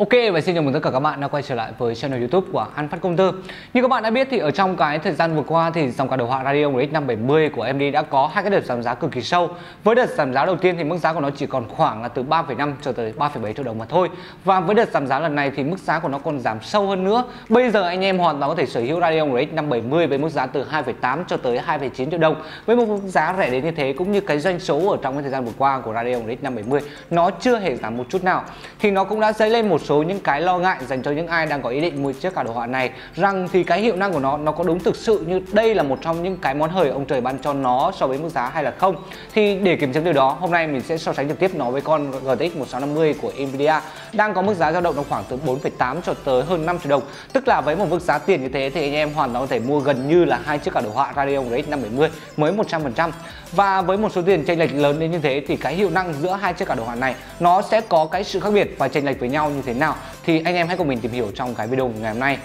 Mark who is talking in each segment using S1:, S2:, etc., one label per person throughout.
S1: Ok và xin chào mừng tất cả các bạn đã quay trở lại với channel YouTube của An Phát Công Tư. Như các bạn đã biết thì ở trong cái thời gian vừa qua thì dòng cả đồ họa Radio RX 570 của MD đã có hai cái đợt giảm giá cực kỳ sâu. Với đợt giảm giá đầu tiên thì mức giá của nó chỉ còn khoảng là từ 3,5 cho tới 3,7 triệu đồng mà thôi. Và với đợt giảm giá lần này thì mức giá của nó còn giảm sâu hơn nữa. Bây giờ anh em hoàn toàn có thể sở hữu Radio RX 570 với mức giá từ 2,8 cho tới 2,9 triệu đồng. Với một mức giá rẻ đến như thế cũng như cái doanh số ở trong cái thời gian vừa qua của Radio RX 570 nó chưa hề giảm một chút nào. Thì nó cũng đã dấy lên một số số những cái lo ngại dành cho những ai đang có ý định mua chiếc cả đồ họa này rằng thì cái hiệu năng của nó nó có đúng thực sự như đây là một trong những cái món hời ông trời ban cho nó so với mức giá hay là không? Thì để kiểm chứng điều đó hôm nay mình sẽ so sánh trực tiếp nó với con GTX 1650 của Nvidia đang có mức giá dao động trong khoảng từ 4,8 cho tới hơn 5 triệu đồng. Tức là với một mức giá tiền như thế thì anh em hoàn toàn có thể mua gần như là hai chiếc cả đồ họa Radeon RX 570 mới 100% và với một số tiền chênh lệch lớn đến như thế thì cái hiệu năng giữa hai chiếc cả đồ họa này nó sẽ có cái sự khác biệt và chênh lệch với nhau như thế nào? Thì anh em hãy cùng mình tìm hiểu trong cái video ngày hôm nay.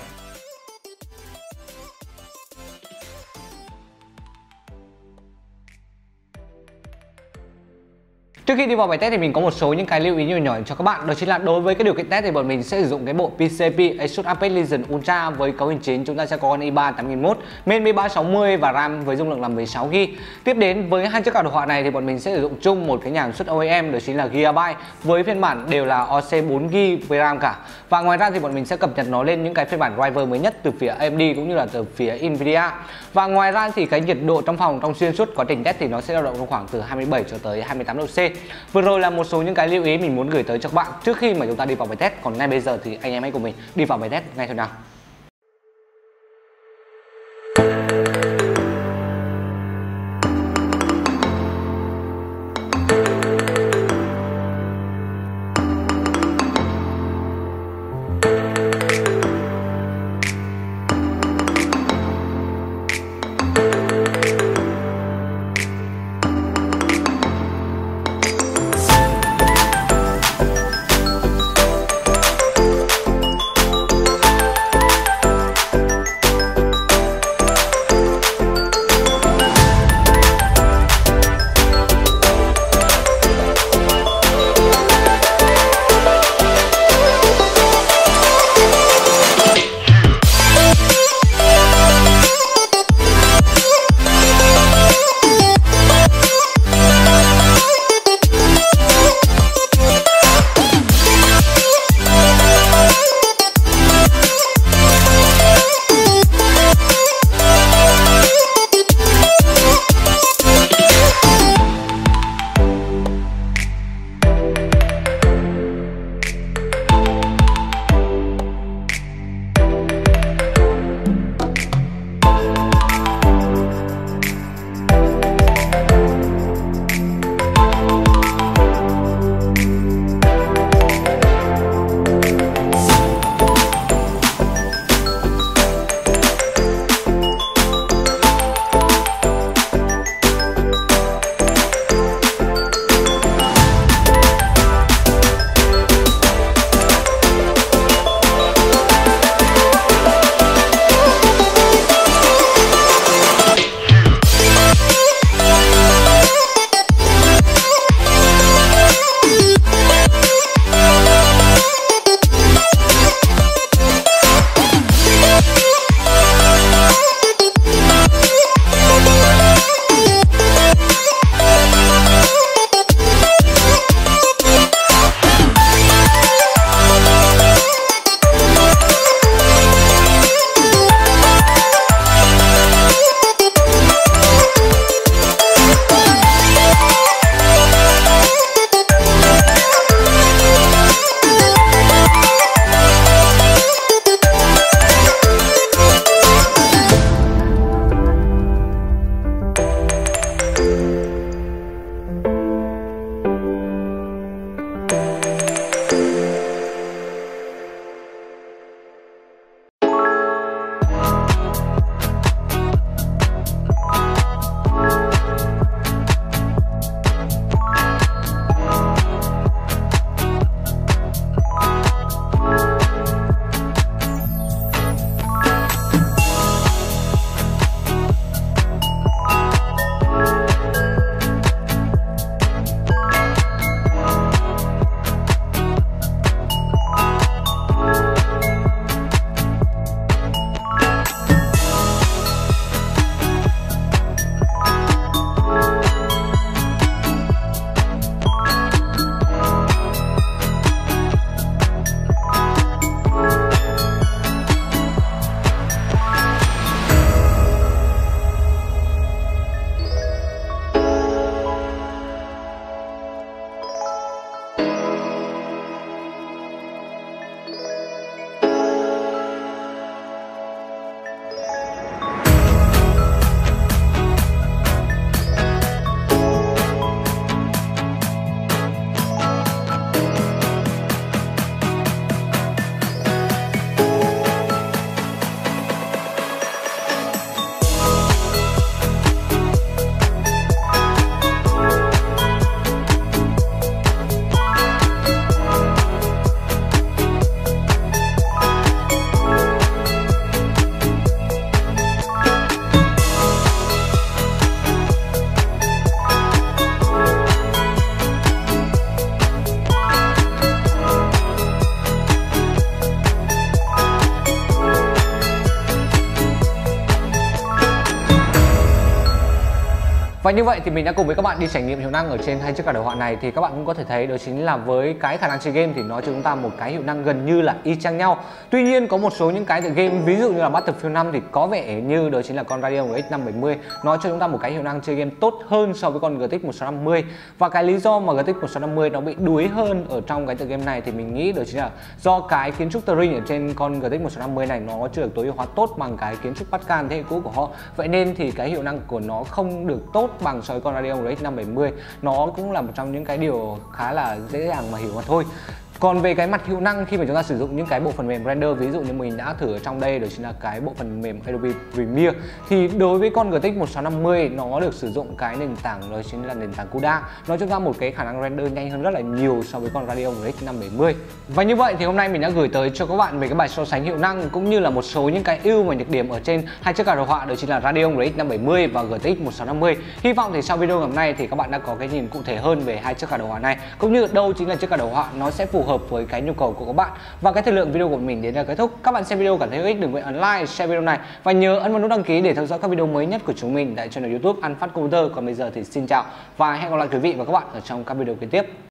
S1: Trước khi đi vào bài test thì mình có một số những cái lưu ý nhỏ nhỏ cho các bạn. Đó chính là đối với cái điều kiện test thì bọn mình sẽ sử dụng cái bộ PCP Asus Apex Legion Ultra với cấu hình chính. Chúng ta sẽ có con i3 8001 main 360 và RAM với dung lượng là 16GB Tiếp đến, với hai chiếc card đồ họa này thì bọn mình sẽ sử dụng chung một cái nhà sản xuất OEM đó chính là Gigabyte, với phiên bản đều là OC 4GB với RAM cả. Và ngoài ra thì bọn mình sẽ cập nhật nó lên những cái phiên bản driver mới nhất từ phía AMD cũng như là từ phía Nvidia. Và ngoài ra thì cái nhiệt độ trong phòng trong xuyên suốt quá trình test thì nó sẽ dao động trong khoảng từ 27 cho tới 28 độ C. Vừa rồi là một số những cái lưu ý mình muốn gửi tới cho các bạn trước khi mà chúng ta đi vào bài test. Còn ngay bây giờ thì anh em hãy cùng mình đi vào bài test ngay thôi nào. Và như vậy thì mình đã cùng với các bạn đi trải nghiệm hiệu năng ở trên hai chiếc cả đồ họa này. Thì các bạn cũng có thể thấy đó chính là với cái khả năng chơi game thì nó cho chúng ta một cái hiệu năng gần như là y chang nhau. Tuy nhiên, có một số những cái tựa game, ví dụ như là Battlefield 5 thì có vẻ như đó chính là con Radeon RX 570 nó cho chúng ta một cái hiệu năng chơi game tốt hơn so với con GTX 1650 và cái lý do mà GTX 1650 nó bị đuối hơn ở trong cái tựa game này thì mình nghĩ đó chính là do cái kiến trúc terrain ở trên con GTX 1650 này nó chưa được tối ưu hóa tốt bằng cái kiến trúc Pascal thế hệ cũ của họ. Vậy nên thì cái hiệu năng của nó không được tốt bằng so với con Radeon RX 570 nó cũng là một trong những cái điều khá là dễ dàng mà hiểu mà thôi còn về cái mặt hiệu năng, khi mà chúng ta sử dụng những cái bộ phần mềm render, ví dụ như mình đã thử ở trong đây, đó chính là cái bộ phần mềm Adobe Premiere, thì đối với con GTX 1650 nó được sử dụng cái nền tảng, đó chính là nền tảng CUDA. Nó cho chúng ta một cái khả năng render nhanh hơn rất là nhiều so với con Radeon RX 570 và như vậy thì hôm nay mình đã gửi tới cho các bạn về cái bài so sánh hiệu năng, cũng như là một số những cái ưu và nhược điểm ở trên hai chiếc card đồ họa, đó chính là Radeon RX 570 và GTX 1650 hy vọng thì sau video ngày hôm nay thì các bạn đã có cái nhìn cụ thể hơn về hai chiếc card đồ họa này, cũng như đâu chính là chiếc card đồ họa, nó sẽ phù hợp với cái nhu cầu của các bạn. Và cái thời lượng video của mình đến là kết thúc. Các bạn xem video cảm thấy hữu ích, đừng quên ấn like, share video này. Và nhớ ấn vào nút đăng ký để theo dõi các video mới nhất của chúng mình tại channel youtube ăn phát computer. Còn bây giờ thì xin chào và hẹn gặp lại quý vị và các bạn ở trong các video kế tiếp.